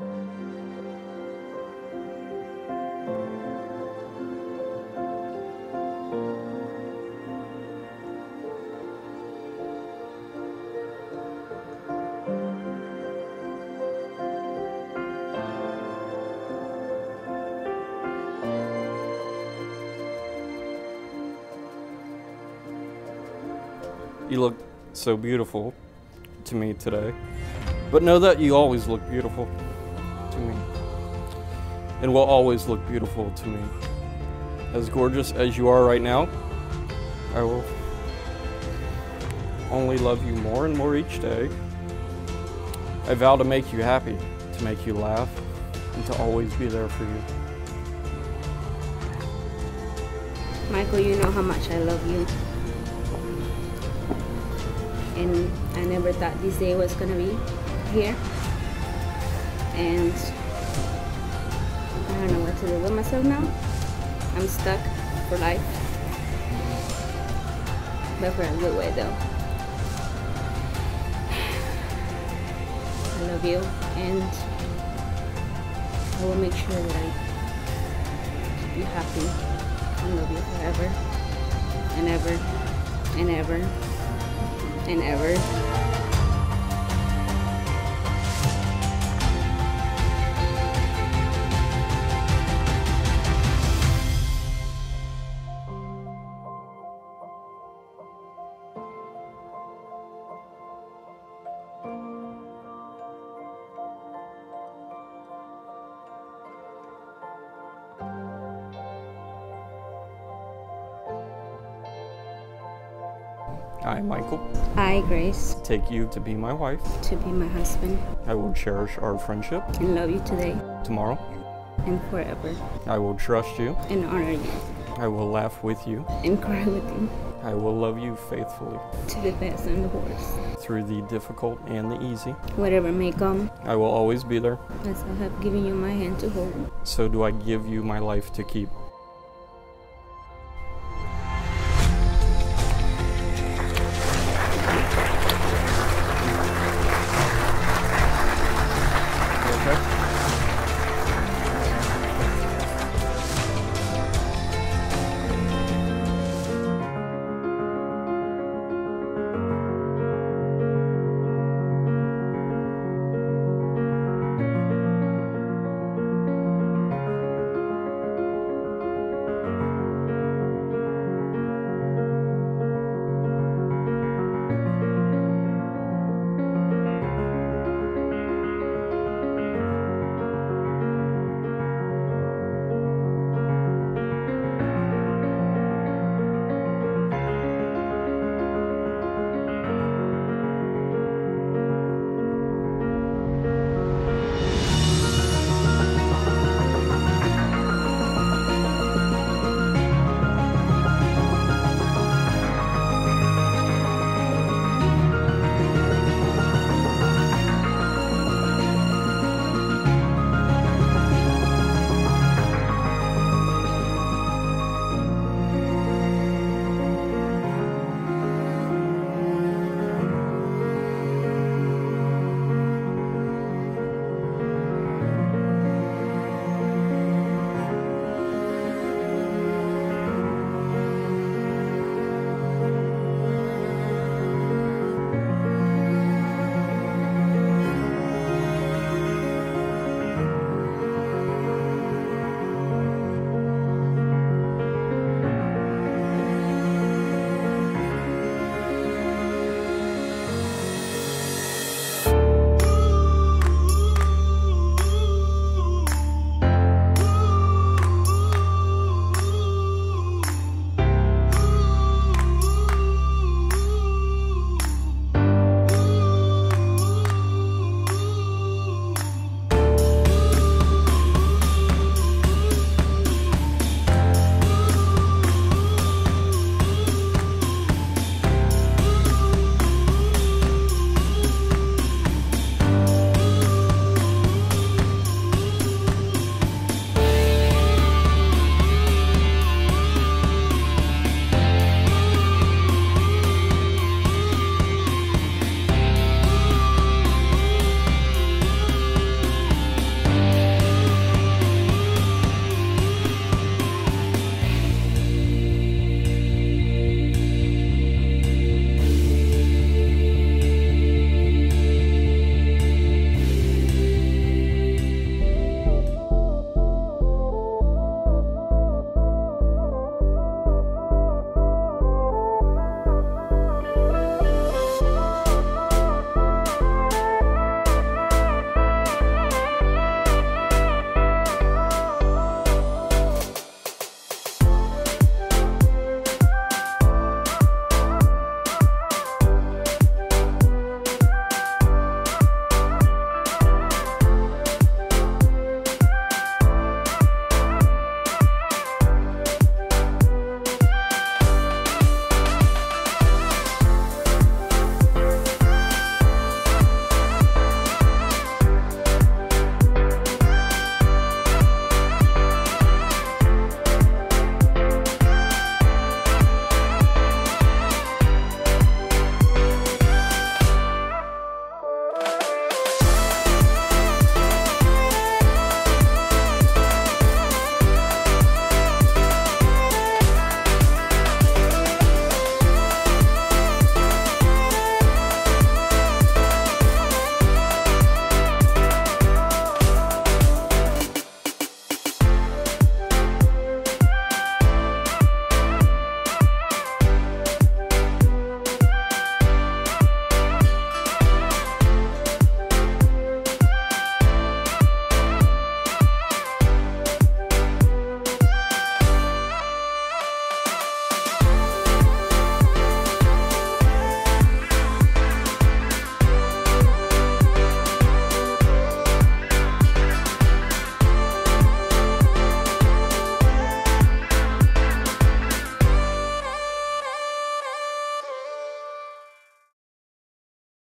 You look so beautiful to me today. But know that you always look beautiful. And will always look beautiful to me. As gorgeous as you are right now, I will only love you more and more each day. I vow to make you happy, to make you laugh, and to always be there for you. Michael, you know how much I love you. And I never thought this day was gonna be here. And don't know what to do with myself now. I'm stuck for life. But for a good way though. I love you and I will make sure that I keep you happy and love you forever and ever and ever and ever. I, Michael, I, Grace, take you to be my wife. to be my husband I will cherish our friendship and love you today tomorrow. and forever I will trust you. and honor you I will laugh with you. and cry with you I will love you faithfully to the best and the worst. through the difficult and the easy. Whatever may come, I will always be there. as I have given you my hand to hold. So do I give you my life to keep.